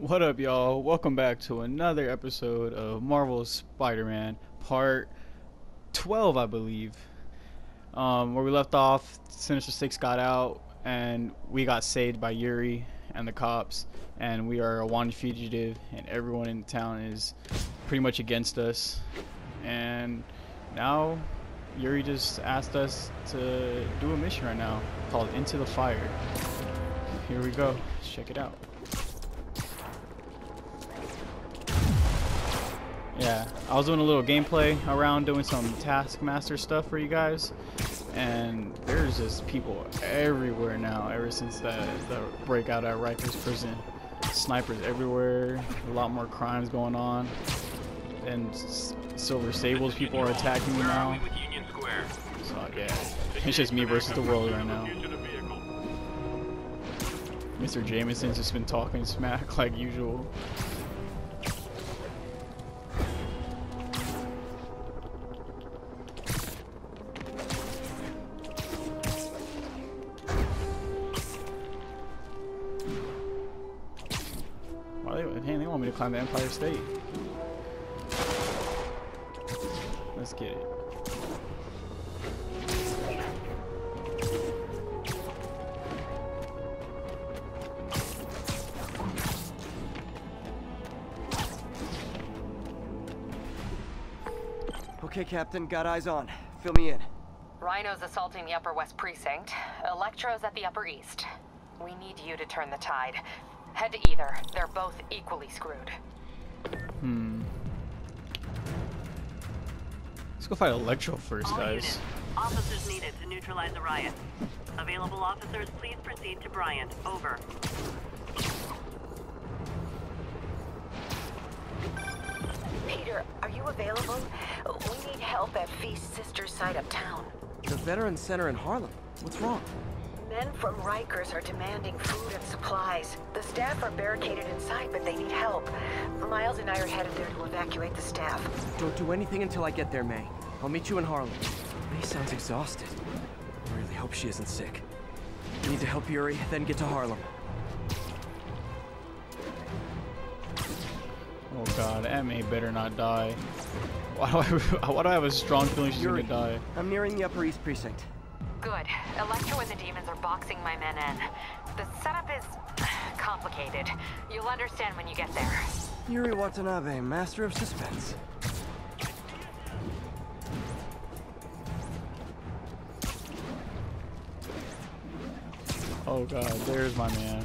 What up, y'all? Welcome back to another episode of Marvel's Spider-Man, part 12, I believe. Um, where we left off, Sinister Six got out, and we got saved by Yuri and the cops, and we are a wanted fugitive, and everyone in town is pretty much against us. And now, Yuri just asked us to do a mission right now called Into the Fire. Here we go. Let's check it out. Yeah, I was doing a little gameplay around doing some Taskmaster stuff for you guys, and there's just people everywhere now ever since the, the breakout at Rikers prison. Snipers everywhere, a lot more crimes going on, and Silver Sables people are attacking me now. So yeah, it's just me versus the world right now. Mr. Jameson's just been talking smack like usual. Climb the Empire State. Let's get it. Okay, Captain, got eyes on. Fill me in. Rhino's assaulting the Upper West Precinct. Electro's at the Upper East. We need you to turn the tide. Head to either. They're both equally screwed. Hmm. Let's go fight Electro first, All guys. units, officers needed to neutralize the riot. Available officers, please proceed to Bryant. Over. Peter, are you available? We need help at Feast's sister site uptown. The Veterans Center in Harlem. What's wrong? Men from Rikers are demanding food and supplies. The staff are barricaded inside, but they need help. Miles and I are headed there to evacuate the staff. Don't do anything until I get there, May. I'll meet you in Harlem. May sounds exhausted. I really hope she isn't sick. Need to help Yuri, then get to Harlem. Oh god, May better not die. Why do I, why do I have a strong feeling she's Yuri, gonna die? I'm nearing the Upper East Precinct. Good. Electro and the demons are boxing my men in. The setup is complicated. You'll understand when you get there. Yuri Watanabe, master of suspense. Oh god, there's my man.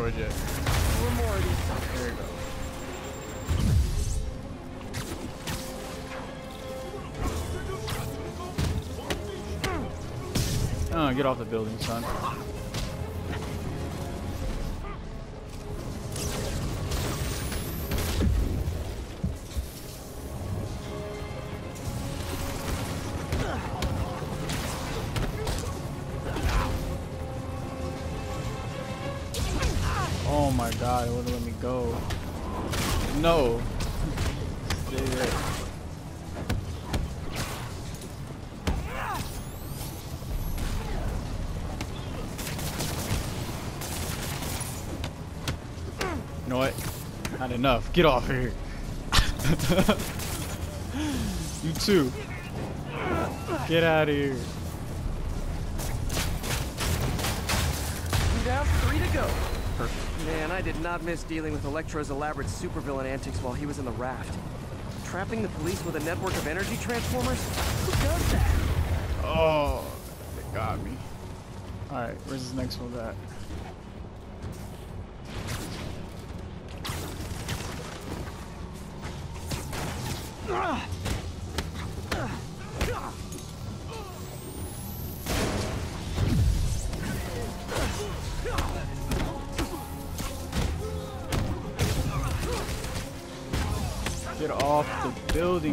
Destroyed yet. One more of these. There you go. Oh, get off the building, son. Oh my god, it wouldn't let me go. No. Stay there. You know what? Not enough. Get off here. you too. Get out of here. Two have three to go. Perfect. Man, I did not miss dealing with Electro's elaborate supervillain antics while he was in the raft. Trapping the police with a network of energy transformers? Who does that? Oh, they got me. Alright, where's this next one at?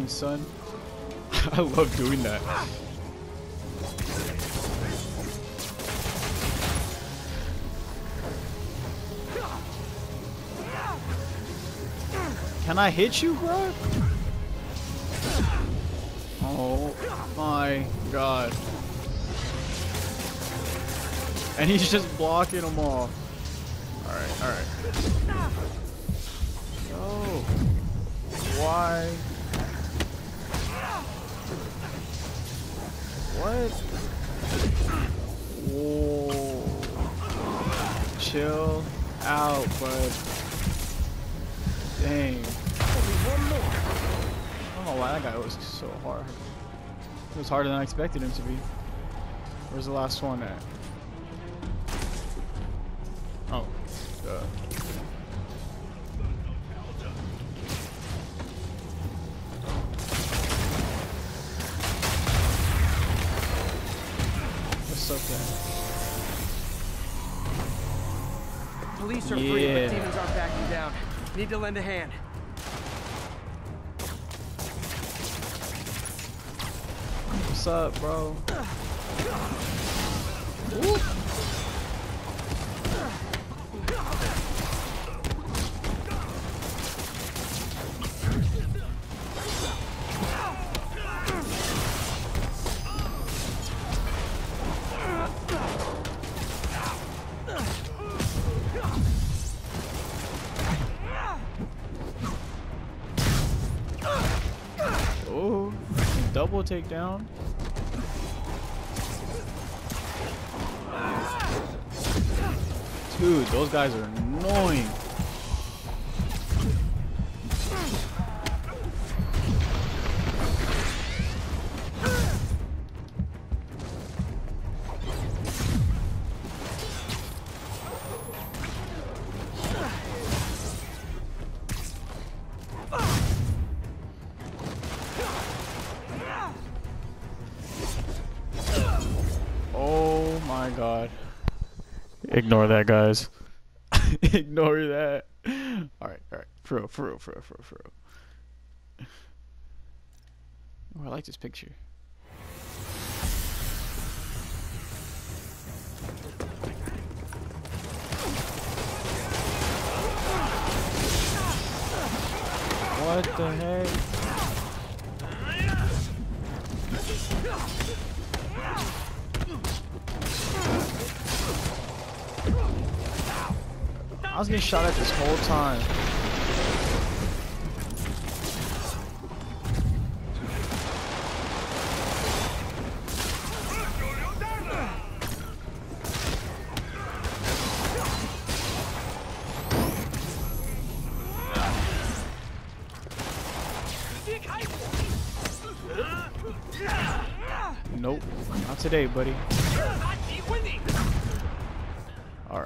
Son. I love doing that. Can I hit you, bro? Oh my god. And he's just blocking them all. Alright, alright. No. Oh, why? What? Whoa. Chill out, bud. Dang. I don't know why that guy was so hard. It was harder than I expected him to be. Where's the last one at? Oh, duh. Police are free, Yeah. but demons aren't backing down. Need to lend a hand. What's up, bro? Oh, double takedown. Dude, those guys are annoying. Ignore that, guys. Ignore that. Alright, alright. For real, for real, for real, for real, for real. Oh, I like this picture. What the heck? I was getting shot at this whole time. Nope, not today, buddy. All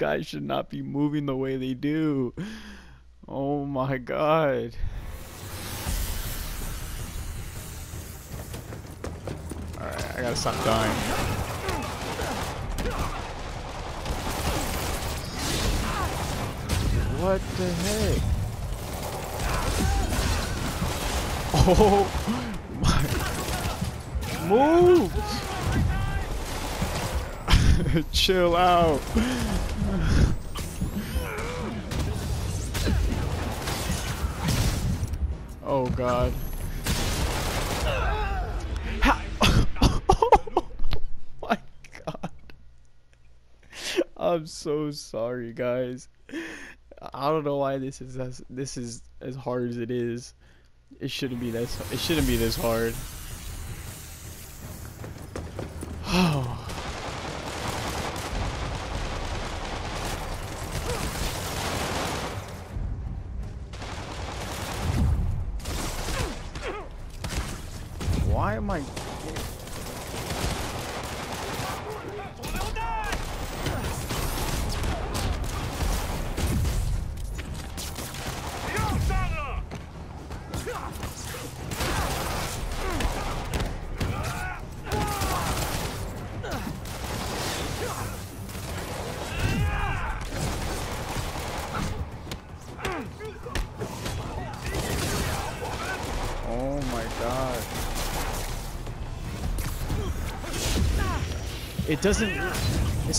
guys should not be moving the way they do. Oh my god. Alright, I gotta stop dying. What the heck? Oh my. Move! Chill out. Oh god. Oh my god. I'm so sorry, guys. I don't know why this is as this is as hard as it is. It shouldn't be this. It shouldn't be this hard. Oh.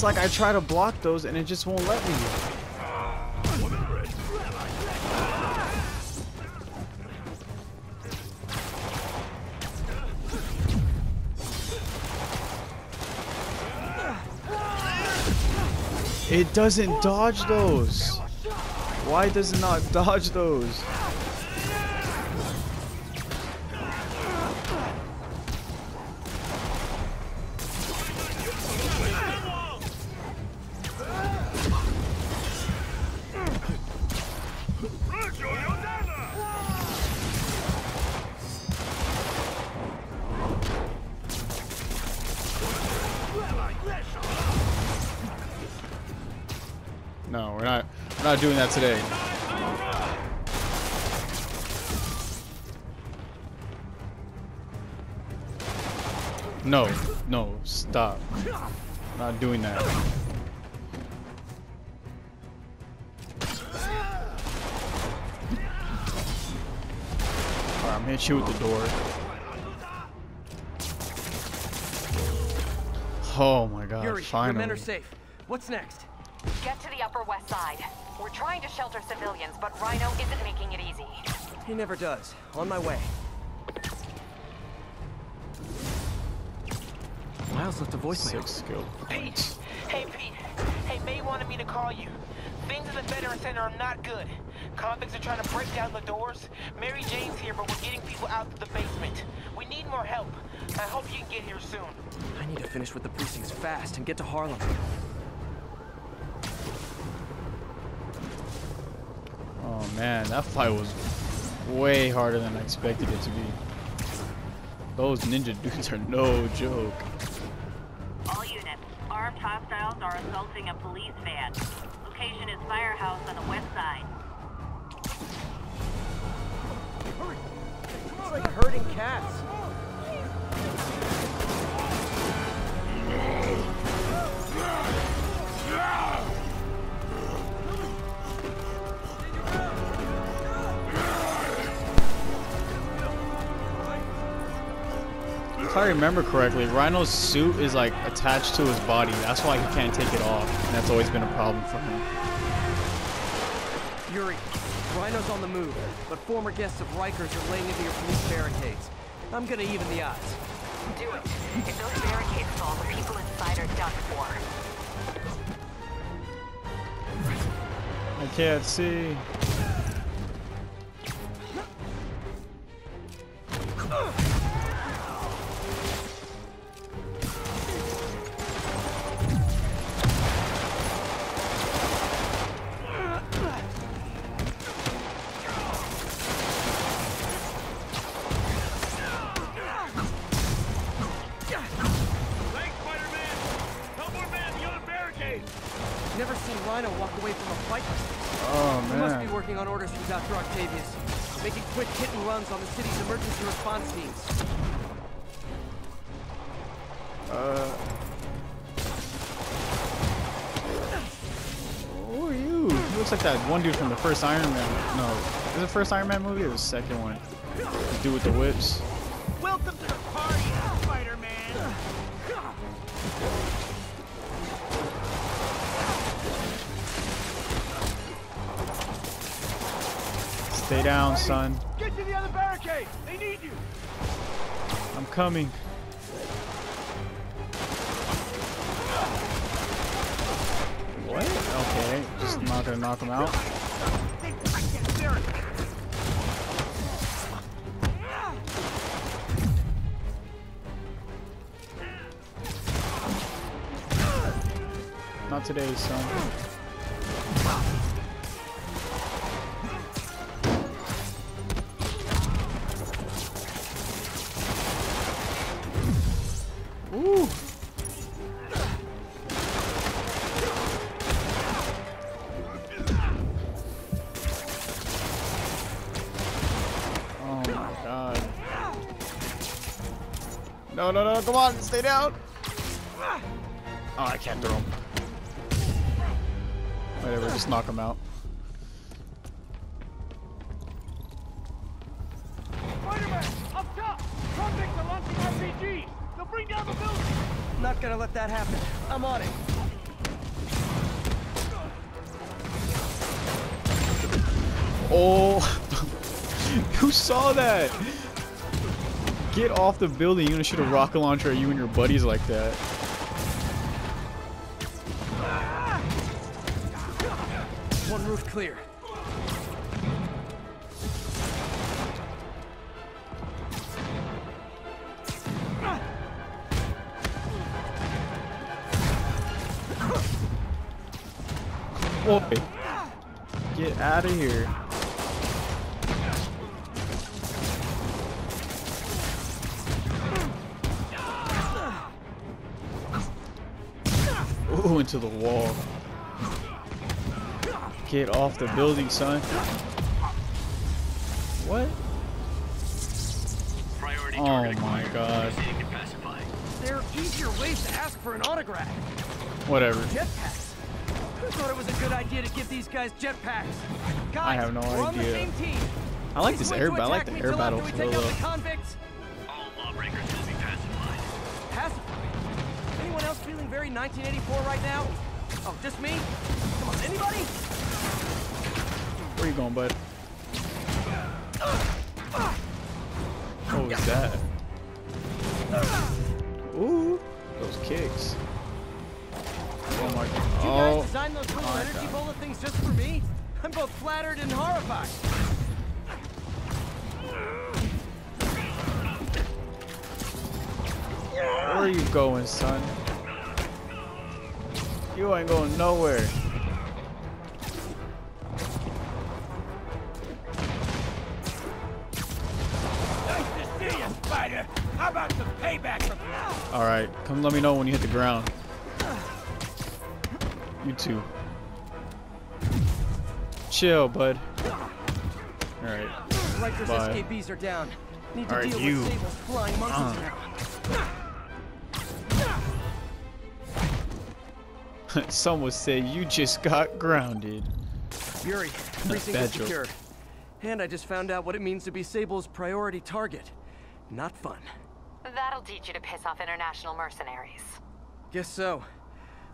It's like I try to block those and it just won't let me. It doesn't dodge those. Why does it not dodge those? Not. We're not doing that today. No, no, stop. Not doing that. Alright, I'm gonna shoot with the door. Oh my god, Yuri, finally. your men are safe. What's next? Get to the Upper West Side. We're trying to shelter civilians, but Rhino isn't making it easy. He never does. On my way. Miles left a voicemail. Six skill points. Hey, Pete. Hey, May wanted me to call you. Things in the Veteran Center are not good. Convicts are trying to break down the doors. Mary Jane's here, but we're getting people out to the basement. We need more help. I hope you can get here soon. I need to finish with the precincts fast and get to Harlem. Oh man, that fight was way harder than I expected it to be. Those ninja dudes are no joke. All units, armed hostiles are assaulting a police van. Location is Firehouse on the west side. It's like herding cats. If I remember correctly, Rhino's suit is like attached to his body. That's why he can't take it off. And that's always been a problem for him. Yuri, Rhino's on the move, but former guests of Rikers are laying into your police barricades. I'm gonna even the odds. Do it. If those barricades fall, the people inside are done for. I can't see. On the city's emergency response teams. Uh. Who are you? He looks like that one dude from the first Iron Man. No, is it the first Iron Man movie or the second one? The dude with the whips. Welcome to the party, Spider-Man! Stay down, son. Coming. What? Okay, just not gonna knock him out. Not today, son. No, no, no, come on, stay down. Ah. Oh, I can't throw him. Whatever, just knock him out. Spider-Man, up top! Convicts are launching RPGs! They'll bring down the building! Not gonna let that happen. I'm on it. Oh, who saw that? Get off the building. You're gonna shoot a rocket launcher at you and your buddies like that. One roof clear. Boy, get out of here. Ooh, into the wall. Get off the building, son. What? Priority Oh my god. There are easier ways to ask for an autograph. Whatever. Jetpacks. Who thought it was a good idea to give these guys jetpacks? Guys, I have no we're on the idea. I like Please this air battle. I like the me air till battle very 1984 right now? Oh, just me? Come on, anybody? Where you going, bud? What was that? Ooh, those kicks. Oh my You Oh, guys designed those little energy God. bullet things just for me? I'm both flattered and horrified. where are you going, son? You ain't going nowhere. Nice to see you, Spider! How about some payback from... All right, come let me know when you hit the ground. You too. Chill, bud. All right. Riker's Bye. escapees are down. Need to All right, deal you. with Sable's flying monkeys Uh. Some would say you just got grounded. Yuri, precinct Bad is joke. secured. And I just found out what it means to be Sable's priority target. Not fun. That'll teach you to piss off international mercenaries. Guess so.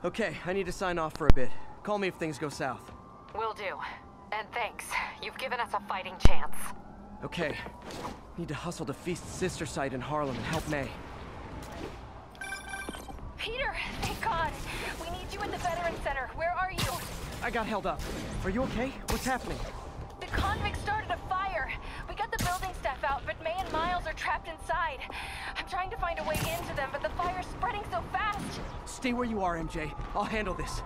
Okay, I need to sign off for a bit. Call me if things go south. Will do. And thanks. You've given us a fighting chance. Okay. Need to hustle to Feast's sister site in Harlem and help May. Peter, thank God. We need you at the Veterans Center. Where are you? I got held up. Are you okay? What's happening? The convicts started a fire. We got the building staff out, but May and Miles are trapped inside. I'm trying to find a way into them, but the fire's spreading so fast. Stay where you are, MJ. I'll handle this.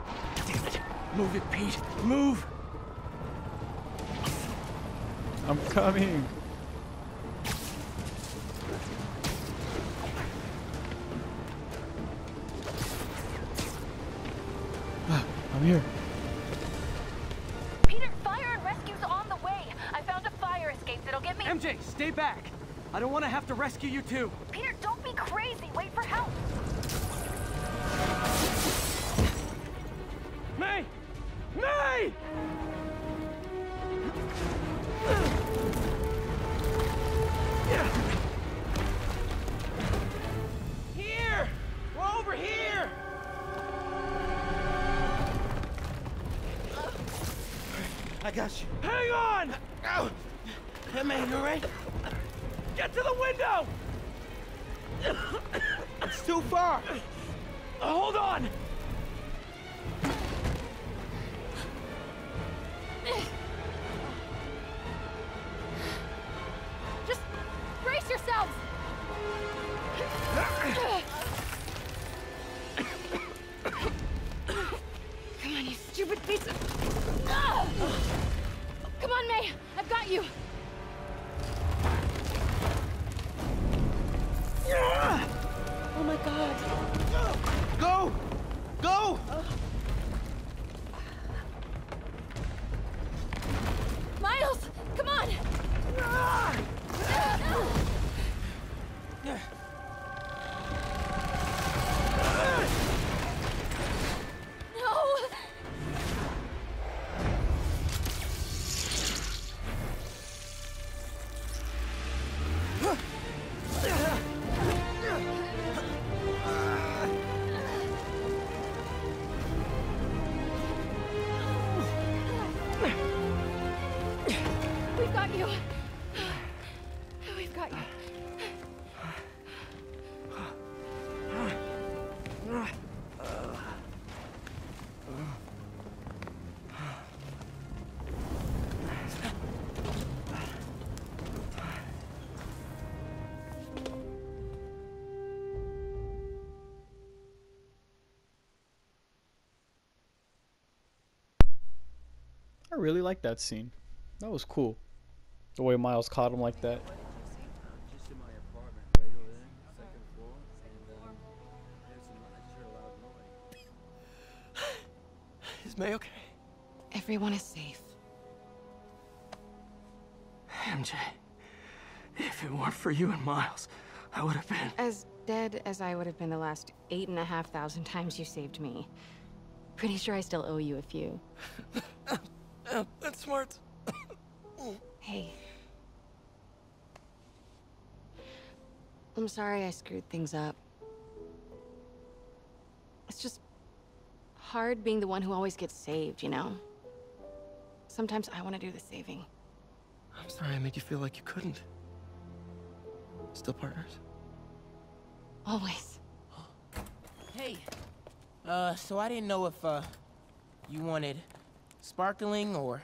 Damn it. Move it, Pete. Move! I'm coming. I'm here. Peter, fire and rescue's on the way. I found a fire escape that'll get me. MJ, stay back! I don't want to have to rescue you too. You! I really like that scene. That was cool. The way Miles caught him like that. Just in my apartment, right over there, second floor, and there's some I sure loud noise. Is May okay? Everyone is safe. MJ, if it weren't for you and Miles, I would have been. As dead as I would have been the last eight and a half thousand times you saved me. Pretty sure I still owe you a few. Yeah, that's smart. Hey. I'm sorry I screwed things up. It's just hard being the one who always gets saved, you know? Sometimes I want to do the saving. I'm sorry I made you feel like you couldn't. Still partners? Always. Hey. Uh, so I didn't know if, uh, you wanted sparkling or,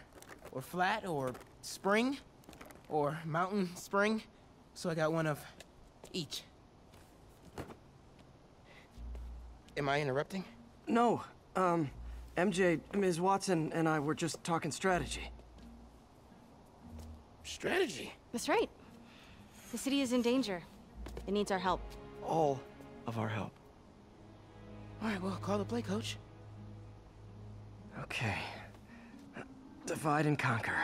or flat or spring or mountain spring. So I got one of each. Am I interrupting? No. Um, MJ, Ms. Watson, and I were just talking strategy. Strategy. That's right. The city is in danger. It needs our help. All of our help. All right, well, call the play, coach. Okay. Divide and conquer.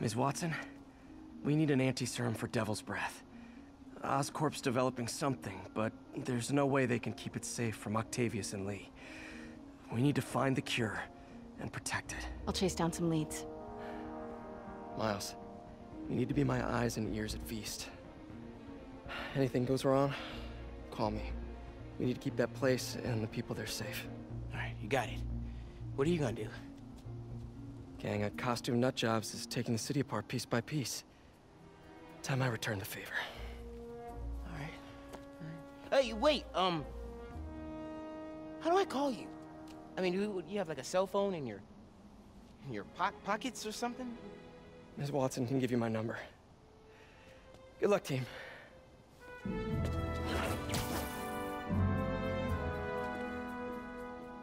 Ms. Watson, we need an anti-serum for Devil's Breath. Oscorp's developing something, but there's no way they can keep it safe from Octavius and Lee. We need to find the cure and protect it. I'll chase down some leads. Miles, you need to be my eyes and ears at Feast. Anything goes wrong, call me. We need to keep that place and the people there safe. All right, you got it. What are you gonna do? Gang of Costume nutjobs is taking the city apart piece by piece. Time I return the favor. All right. All right. Hey, wait. Um. How do I call you? I mean, you, you have like a cell phone in your in your po pockets or something? Ms. Watson can give you my number. Good luck, team.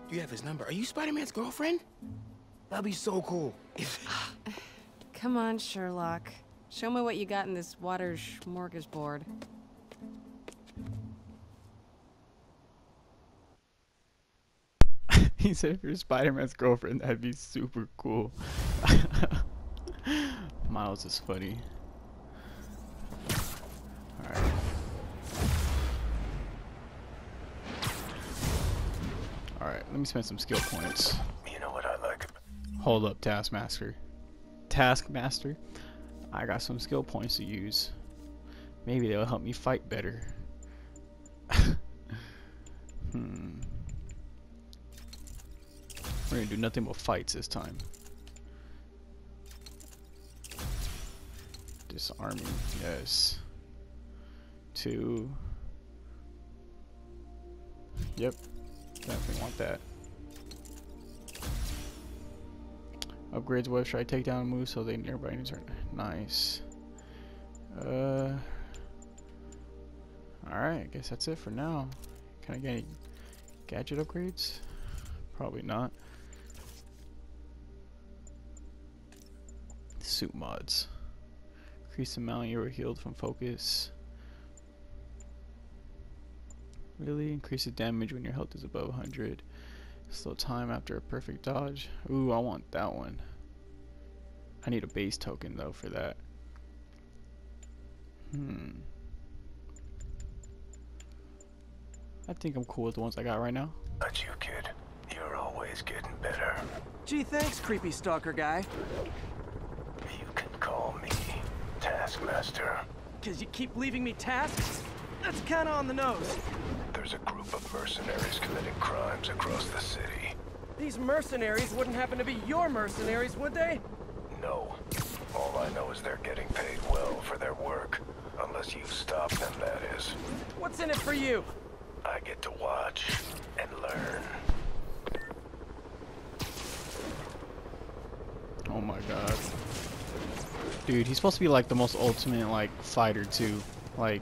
You have his number. Are you Spider-Man's girlfriend? That'd be so cool. Come on, Sherlock. Show me what you got in this water smorgasbord. he said if you're Spider-Man's girlfriend, that'd be super cool. Miles is funny. Alright. Alright, let me spend some skill points. Hold up, Taskmaster. Taskmaster? I got some skill points to use. Maybe they'll help me fight better. hmm. We're gonna do nothing but fights this time. Disarming, yes. Two. Yep, definitely want that. Upgrades web try take down moves so they nearby enemies are nice. Uh. Alright, I guess that's it for now. Can I get any gadget upgrades? Probably not. Suit mods. Increase the amount you were healed from focus. Really? Increases damage when your health is above 100. Slow time after a perfect dodge. Ooh, I want that one. I need a base token though for that. Hmm. I think I'm cool with the ones I got right now. Not you, kid. You're always getting better. Gee, thanks, creepy stalker guy. You can call me Taskmaster. Cause you keep leaving me tasks? That's kinda on the nose. There's a group of mercenaries committing crimes across the city. These mercenaries wouldn't happen to be your mercenaries, would they? No. All I know is they're getting paid well for their work. Unless you stop them, that is. What's in it for you? I get to watch and learn. Oh my god. Dude, he's supposed to be like the most ultimate like fighter too. Like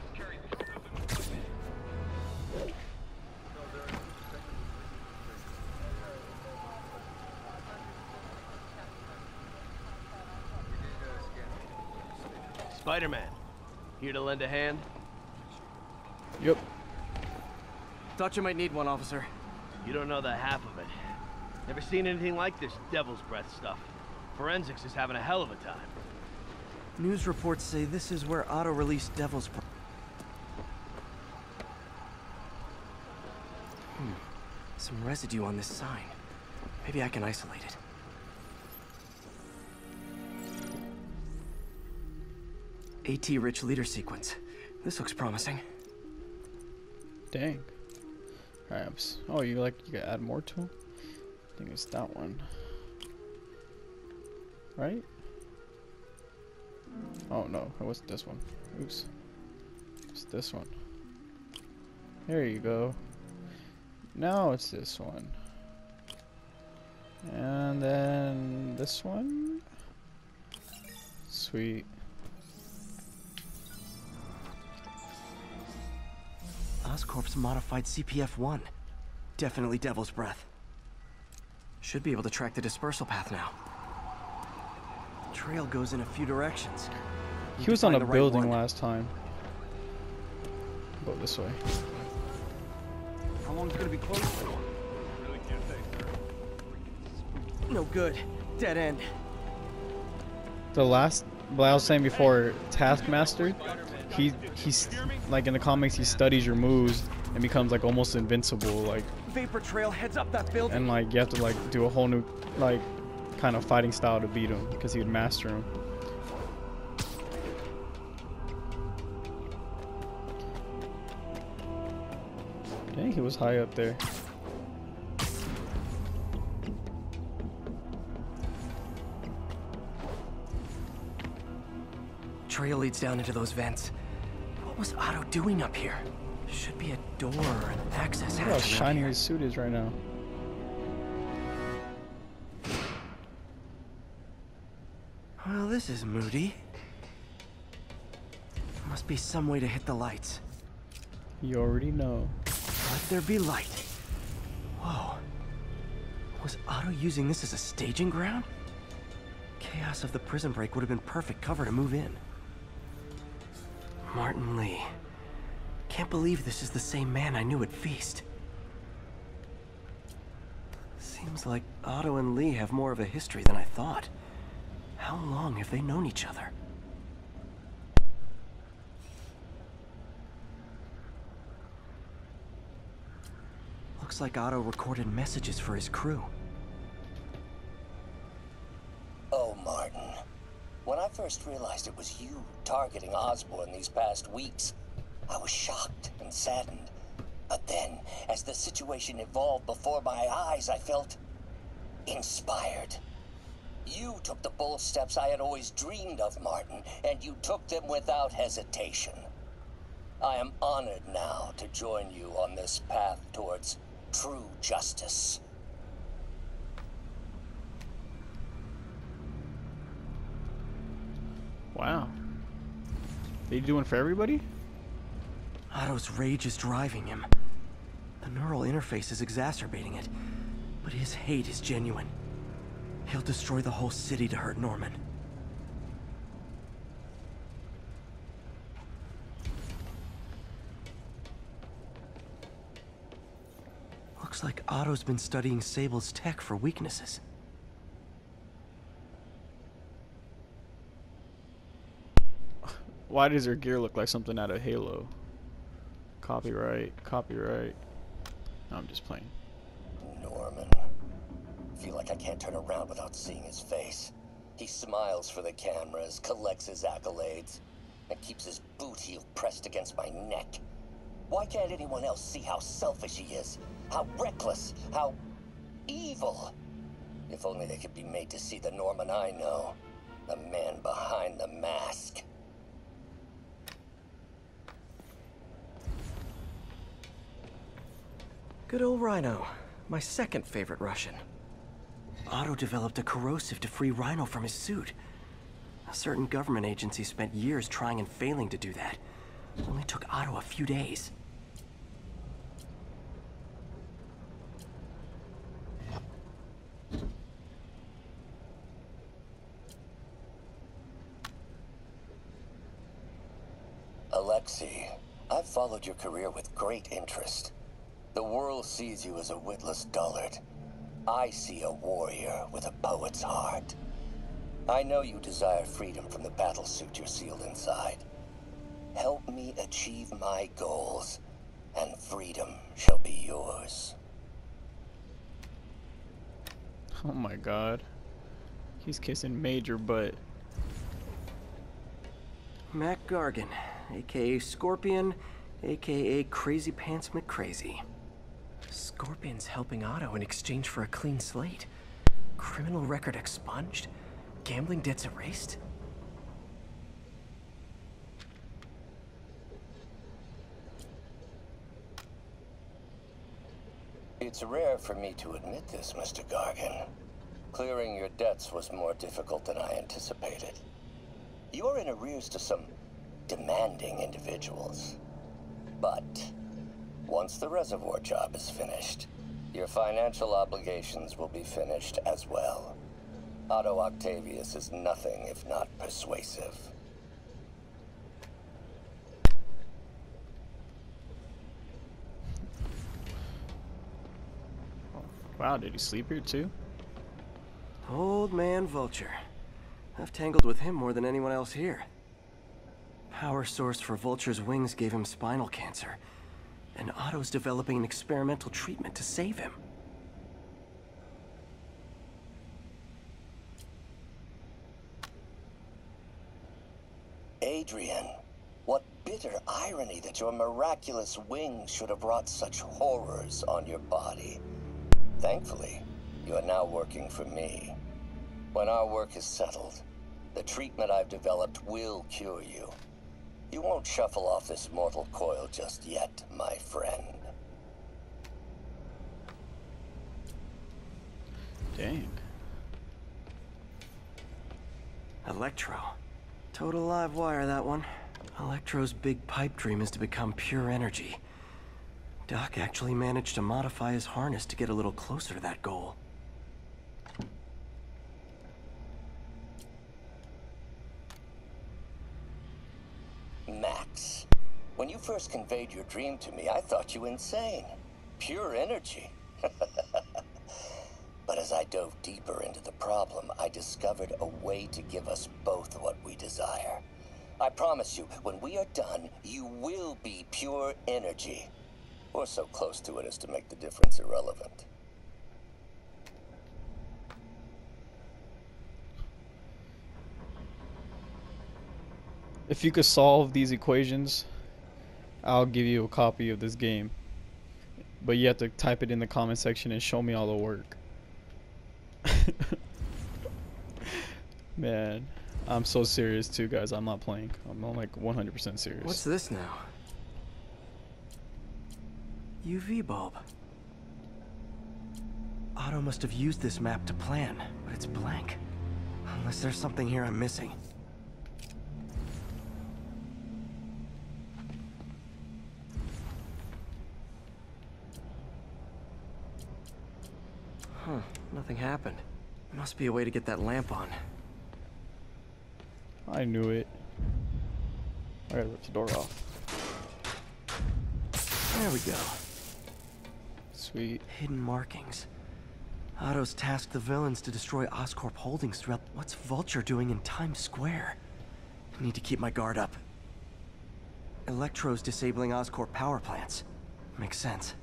Spider-Man, here to lend a hand? Yep. Thought you might need one, officer. You don't know the half of it. Never seen anything like this devil's breath stuff. Forensics is having a hell of a time. News reports say this is where Otto released Devil's breath. Hmm. Some residue on this sign. Maybe I can isolate it. AT-rich leader sequence. This looks promising. Dang. Alright, oh you like you can add more to? I think it's that one. Right? Oh no, it wasn't this one. Oops. It's this one. There you go. Now it's this one. And then this one. Sweet. Oscorp's modified CPF-1. Definitely Devil's Breath. Should be able to track the dispersal path now. Trail goes in a few directions. He was on a the right building last time. Go this way. How long's it gonna be closed for? No good. Dead end. The last, what I was saying before, Taskmaster, he he's like in the comics he studies your moves and becomes like almost invincible, like Vapor Trail heads up that building. and like you have to like do a whole new like kind of fighting style to beat him because he would master him. Dang, he was high up there. Trail leads down into those vents. What was Otto doing up here? Should be a door or an access Look how hatch. shiny his suit is right now. Well, this is moody. Must be some way to hit the lights. You already know. Let there be light. Whoa. Was Otto using this as a staging ground? Chaos of the prison break would have been perfect cover to move in. Martin Lee. Can't believe this is the same man I knew at Feast. Seems like Otto and Lee have more of a history than I thought. How long have they known each other? Looks like Otto recorded messages for his crew. First realized it was you targeting Osborn these past weeks, I was shocked and saddened. But then, as the situation evolved before my eyes, I felt inspired. You took the bold steps I had always dreamed of, Martin, and you took them without hesitation. I am honored now to join you on this path towards true justice. Wow. They doing for everybody? Otto's rage is driving him. The neural interface is exacerbating it, but his hate is genuine. He'll destroy the whole city to hurt Norman. Looks like Otto's been studying Sable's tech for weaknesses. Why does her gear look like something out of Halo? Copyright, copyright. No, I'm just playing. Norman. Feel like I can't turn around without seeing his face. He smiles for the cameras, collects his accolades, and keeps his boot heel pressed against my neck. Why can't anyone else see how selfish he is? How reckless? How evil? If only they could be made to see the Norman I know. The man behind the mask. Good old Rhino. My second favorite Russian. Otto developed a corrosive to free Rhino from his suit. A certain government agency spent years trying and failing to do that. It only took Otto a few days. Alexei, I've followed your career with great interest. The world sees you as a witless dullard. I see a warrior with a poet's heart. I know you desire freedom from the battle suit you're sealed inside. Help me achieve my goals, and freedom shall be yours. Oh my god. He's kissing Major butt. Mac Gargan, aka Scorpion, aka Crazy Pants McCrazy. Scorpion's helping Otto in exchange for a clean slate. Criminal record expunged? Gambling debts erased? It's rare for me to admit this, Mr. Gargan. Clearing your debts was more difficult than I anticipated. You're in arrears to some demanding individuals. But once the reservoir job is finished, your financial obligations will be finished as well. Otto Octavius is nothing if not persuasive. Wow, did he sleep here too? Old man Vulture. I've tangled with him more than anyone else here. Power source for Vulture's wings gave him spinal cancer, and Otto's developing an experimental treatment to save him. Adrian, what bitter irony that your miraculous wings should have wrought such horrors on your body. Thankfully, you are now working for me. When our work is settled, the treatment I've developed will cure you. You won't shuffle off this mortal coil just yet, my friend. Dang. Electro. Total live wire, that one. Electro's big pipe dream is to become pure energy. Doc actually managed to modify his harness to get a little closer to that goal. When you first conveyed your dream to me, I thought you insane. Pure energy. but as I dove deeper into the problem, I discovered a way to give us both what we desire. I promise you, when we are done, you will be pure energy. Or so close to it as to make the difference irrelevant. If you could solve these equations, I'll give you a copy of this game. But you have to type it in the comment section and show me all the work. Man, I'm so serious too, guys. I'm not playing. I'm I'm like 100% serious. What's this now? UV bulb. Otto must have used this map to plan, but it's blank. Unless there's something here I'm missing. Huh, nothing happened. Must be a way to get that lamp on. I knew it. I gotta rip the door off. There we go. Sweet. Hidden markings. Otto's tasked the villains to destroy Oscorp holdings throughout. What's Vulture doing in Times Square? I need to keep my guard up. Electro's disabling Oscorp power plants. Makes sense.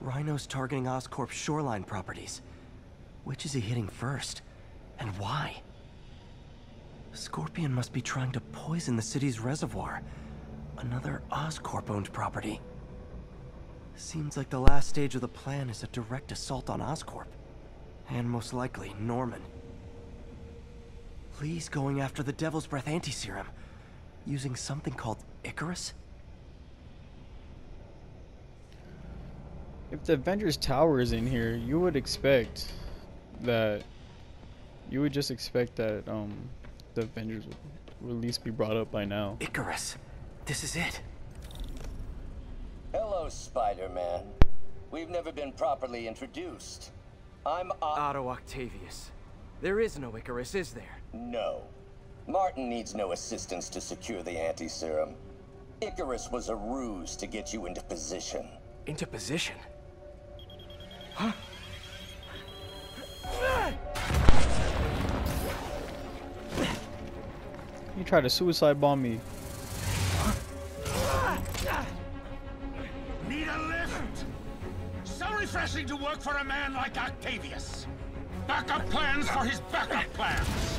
Rhino's targeting Oscorp's shoreline properties. Which is he hitting first? And why? Scorpion must be trying to poison the city's reservoir. Another Oscorp-owned property. Seems like the last stage of the plan is a direct assault on Oscorp. And most likely, Norman. Li's going after the Devil's Breath anti-serum, using something called Icarus? If the Avengers Tower is in here, you would expect that you would just expect that um the Avengers would, would at least be brought up by now. Icarus. This is it. Hello, Spider-Man. We've never been properly introduced. I'm O- Otto Octavius. There is no Icarus, is there? No. Martin needs no assistance to secure the anti-serum. Icarus was a ruse to get you into position. Into position? Huh? You tried to suicide bomb me. Need a lift? So refreshing to work for a man like Octavius. Backup plans for his backup plans.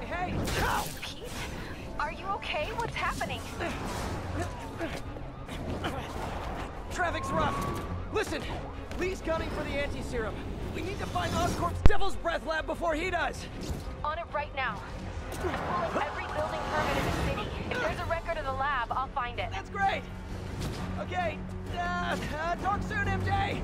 Hey! Pete? Are you okay? What's happening? Traffic's rough. Listen, Li's gunning for the anti-serum. We need to find Oscorp's Devil's Breath lab before he does. On it right now. Pull up every building permit in the city. If there's a record of the lab, I'll find it. That's great. Okay, uh, uh, talk soon, MJ.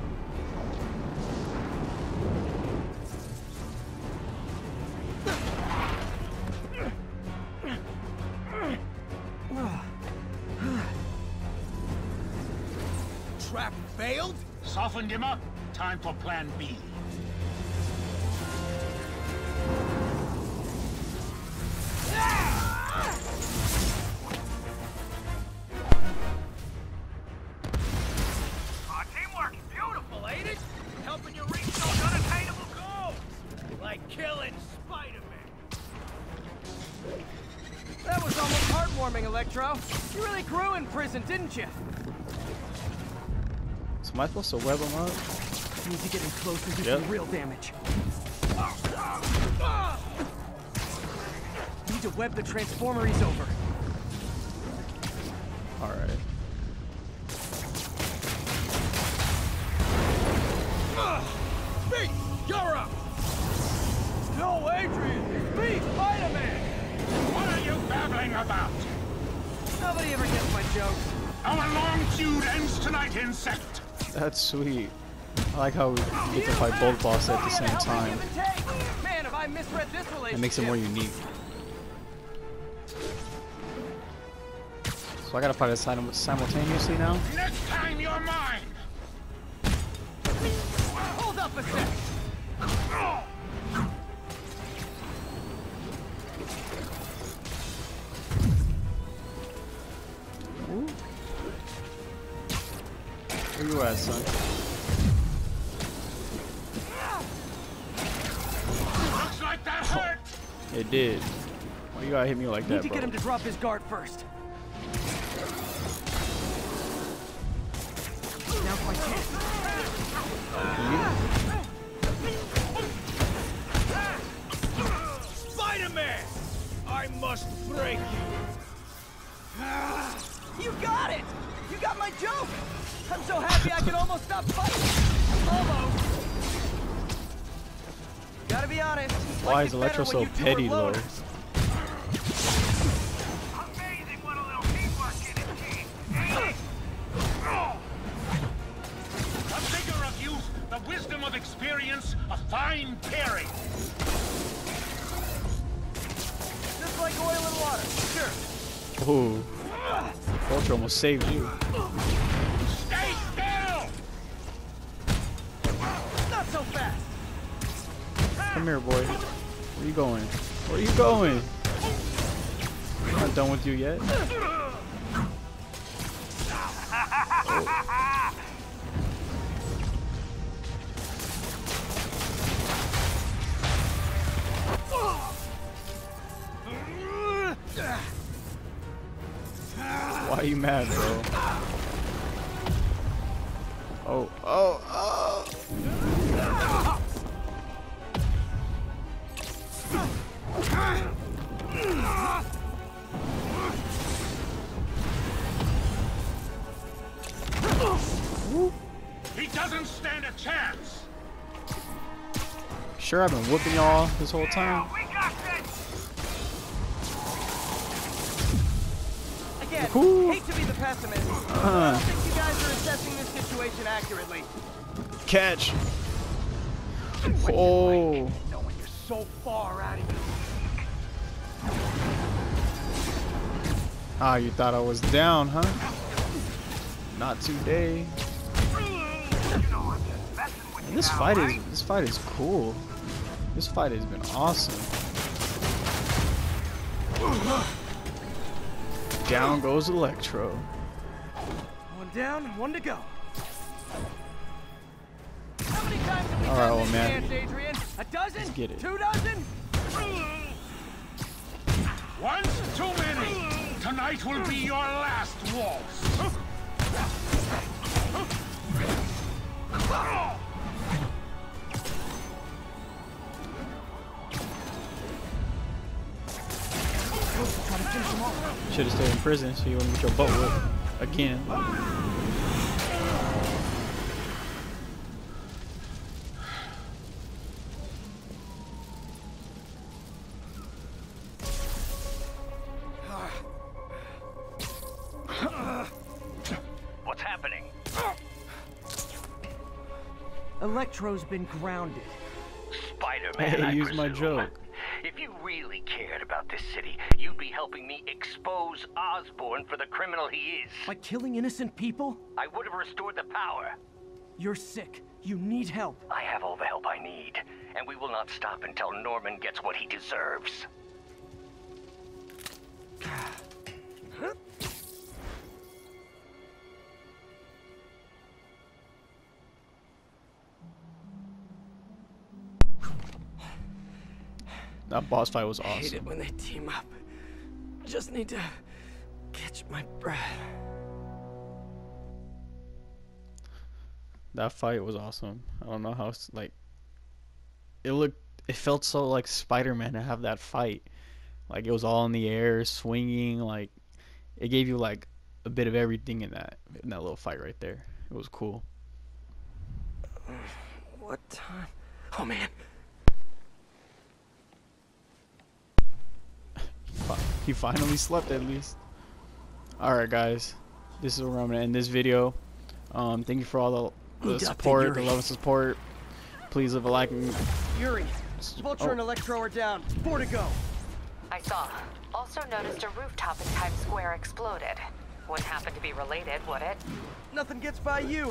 Softened him up. Time for plan B. am I supposed to web him up? Need to get in close and do Yep. some real damage. Need to web the transformer he's over. Alright. Pete, you're up! No, Adrian! It's me, Spider-Man! What are you babbling about? Nobody ever gets my jokes. Our long feud ends tonight, insect! That's sweet. I like how we get to fight both bosses at the same time. Man, have I misread this relationship? It makes it more unique. So I gotta fight it sim- simultaneously now? Next time you're mine! Hold up a sec! Where you at, son? Looks like that hurt! It did. Why you gotta hit me like Need that, Need to bro? get him to drop his guard first. Now's my chance. Spider-Man! I must break you. You got it! You got my joke! I'm so happy I can almost stop fighting! Almost! Gotta be honest. Why is Electro so petty are though? loners. A little teamwork can achieve. ain't it? The of youth, the wisdom of experience, a fine pairing. Just like oil and water. Sure. Ooh. Vulture almost saved you. Come here, boy. Where you going? Where you going? I'm not done with you yet. Why are you mad, bro? Oh, oh, oh. Stand a chance! Sure, I've been whooping y'all this whole time. Again, hate to be the pessimist. but I Uh. don't think you guys are assessing this situation accurately. Catch. Oh. Knowing you're so far out of your Ah, you thought I was down, huh? Not today. And this fight is this fight is cool. This fight has been awesome. Down goes Electro. One down, one to go. How many times have we All right, old man. dance, Adrian? A dozen? Let's get it. Two dozen? Once too many! Tonight will be your last waltz! Should have stayed in prison so you wouldn't get your butt whipped again. What's happening? Electro's been grounded. Spider-Man, Hey, I use my joke. If you really cared about this city, you'd be helping me expose Osborn for the criminal he is. By killing innocent people? I would have restored the power. You're sick. You need help. I have all the help I need, and we will not stop until Norman gets what he deserves. That boss fight was awesome. I hate it when they team up. Just need to catch my breath. That fight was awesome. I don't know how it's like. It looked. It felt so like Spider-Man to have that fight. Like it was all in the air, swinging. Like it gave you like a bit of everything in that in that little fight right there. It was cool. What time? Oh man, He finally slept at least. Alright guys. This is where I'm gonna end this video. Um thank you for all the, the support, the Yuri. love and support. Please leave a like and Yuri. Vulture Oh. and Electro are down. Four to go. I saw. Also noticed a rooftop in Times Square exploded. Wouldn't happen to be related, would it? Nothing gets by you.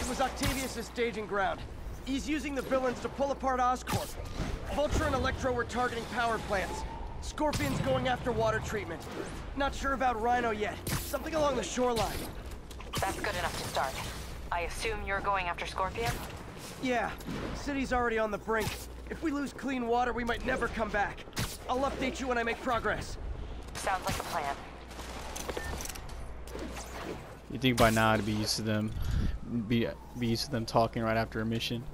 It was Octavius' staging ground. He's using the villains to pull apart Oscorp. Vulture and Electro were targeting power plants. Scorpion's going after water treatment. Not sure about Rhino yet. Something along the shoreline. That's good enough to start. I assume you're going after Scorpion? Yeah, city's already on the brink. If we lose clean water, we might never come back. I'll update you when I make progress. Sounds like a plan. you think by now I'd be used to them be be used to them talking right after a mission.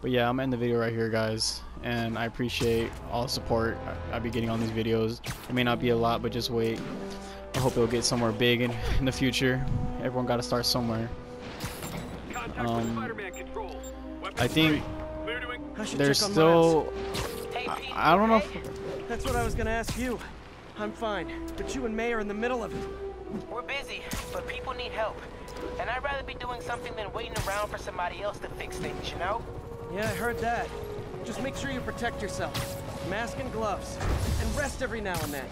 But yeah, I'm gonna end the video right here, guys. And I appreciate all the support I, I'll be getting on these videos. It may not be a lot, but just wait. I hope it'll get somewhere big in, in the future. Everyone got to start somewhere. Um, I think I should there's still. I, I don't know. If, That's what I was gonna ask you. I'm fine, but you and May are in the middle of it. We're busy, but people need help. And I'd rather be doing something than waiting around for somebody else to fix things, you know? Yeah, I heard that. Just make sure you protect yourself. Mask and gloves. And rest every now and then.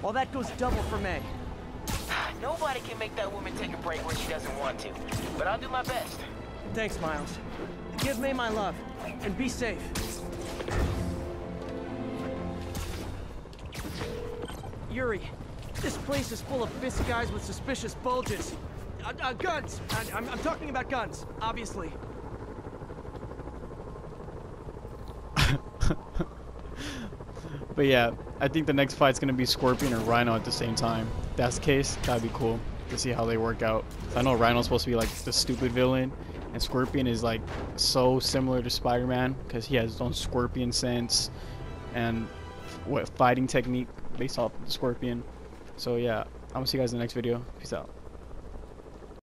While that goes double for May. Nobody can make that woman take a break when she doesn't want to. But I'll do my best. Thanks, Miles. Give May my love. And be safe. Yuri, this place is full of Fisk guys with suspicious bulges. Uh, uh, guns! I, I'm, I'm talking about guns, obviously. but yeah, I think the next fight's gonna be Scorpion or Rhino at the same time. If that's the case, that'd be cool to see how they work out. I know Rhino's supposed to be like the stupid villain, and Scorpion is like so similar to Spider-Man because he has his own Scorpion sense and what fighting technique based off the Scorpion. So yeah, I'm gonna see you guys in the next video. Peace out.